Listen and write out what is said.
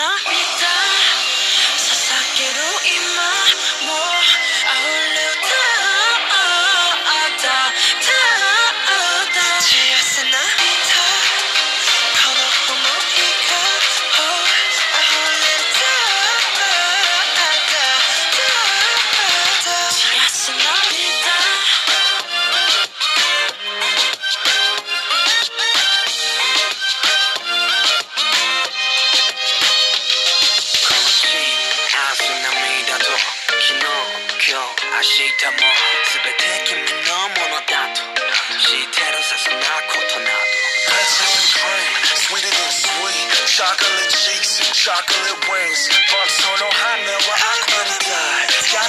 not be したもん全て君のものだと知ってるさそんなことなど Peaches and cream, sweeter than sweet. Chocolate cheeks, chocolate wings. But so no hot never I could die.